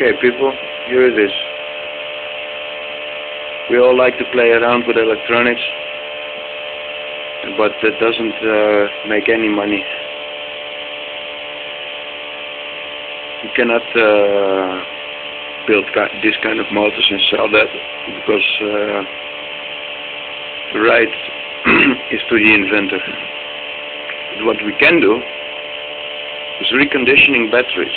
Okay, people, here it is. We all like to play around with electronics, but that doesn't uh, make any money. You cannot uh, build this kind of motors and sell that because uh, the right is to the inventor. But what we can do is reconditioning batteries.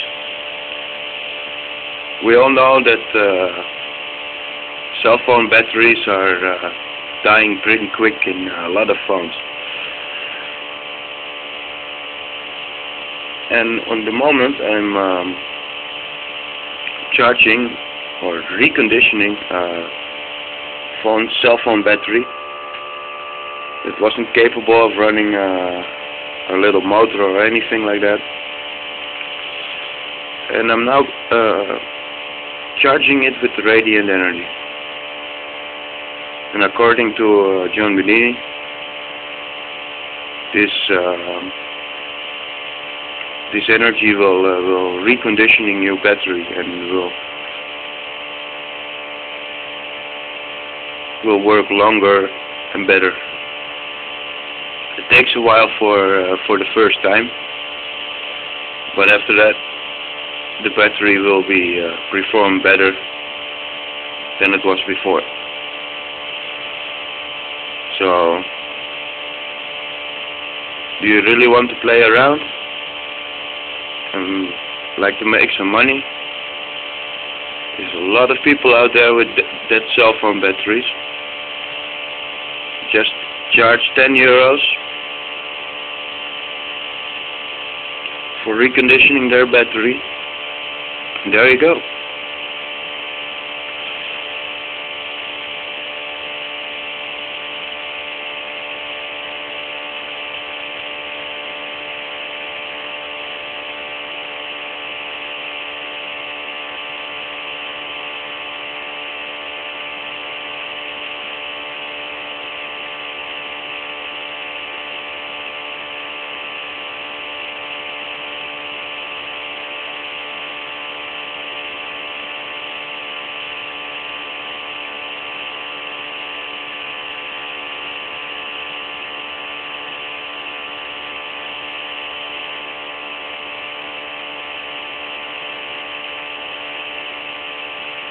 We all know that uh, cell phone batteries are uh, dying pretty quick in a lot of phones. And on the moment I'm um, charging or reconditioning a phone, cell phone battery it wasn't capable of running a, a little motor or anything like that. And I'm now uh, charging it with radiant energy. And according to uh, John Bedini, this uh, this energy will uh, will reconditioning your battery and will will work longer and better. It takes a while for uh, for the first time, but after that the battery will be uh, perform better than it was before. So, do you really want to play around and like to make some money? There's a lot of people out there with th that cell phone batteries. Just charge 10 euros for reconditioning their battery there you go.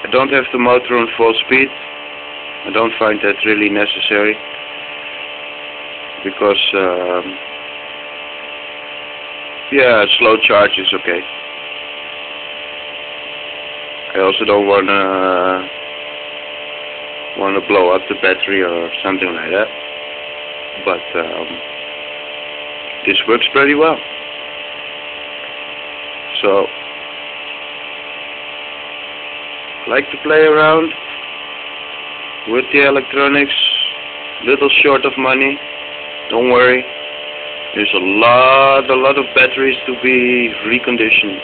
I don't have the motor on full speed. I don't find that really necessary because um, yeah, slow charge is okay. I also don't wanna wanna blow up the battery or something like that. But um, this works pretty well. So like to play around with the electronics, little short of money, don't worry. There's a lot, a lot of batteries to be reconditioned.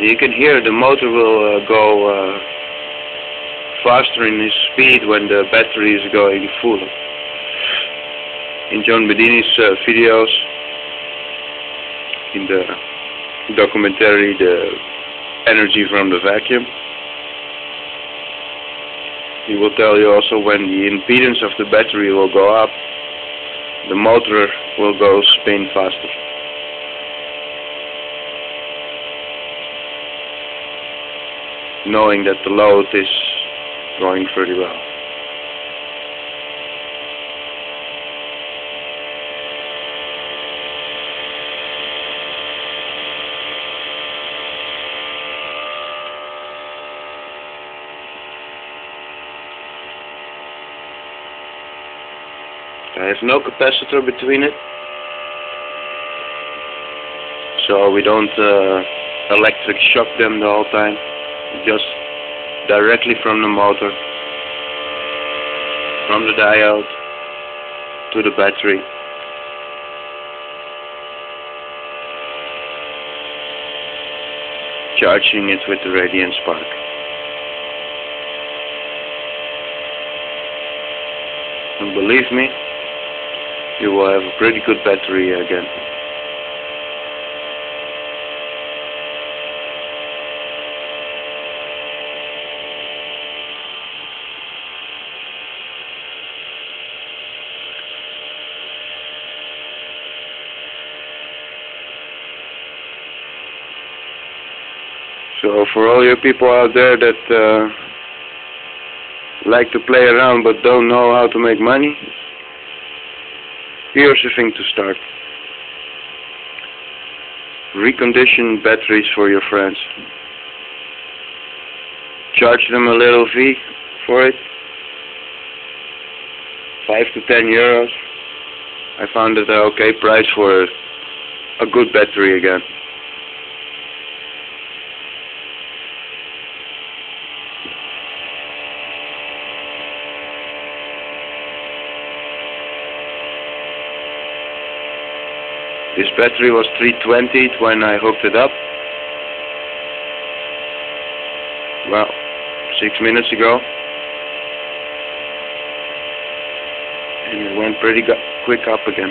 You can hear the motor will uh, go uh, faster in its speed when the battery is going full. In John Bedini's uh, videos, in the documentary, the energy from the vacuum. He will tell you also when the impedance of the battery will go up, the motor will go spin faster. Knowing that the load is going pretty well. I have no capacitor between it. So we don't uh, electric shock them the whole time. Just directly from the motor. From the diode to the battery. Charging it with the radiant spark. And believe me you will have a pretty good battery again. So for all you people out there that uh, like to play around but don't know how to make money, here's the thing to start. Recondition batteries for your friends. Charge them a little fee for it. 5 to 10 euros. I found it an okay price for a good battery again. This battery was 320 when I hooked it up. Well, six minutes ago. And it went pretty quick up again.